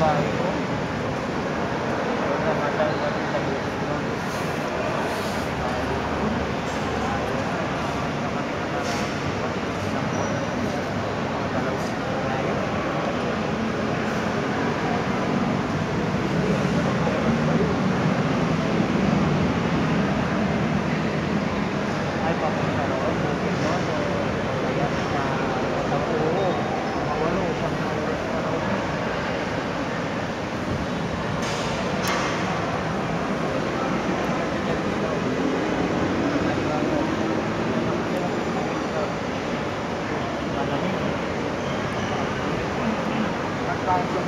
about.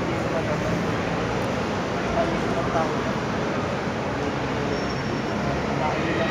Thank you.